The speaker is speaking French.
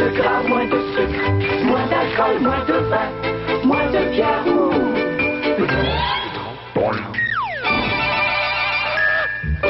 de gras, moins de sucre, moins d'alcool, moins de vin, moins de bière.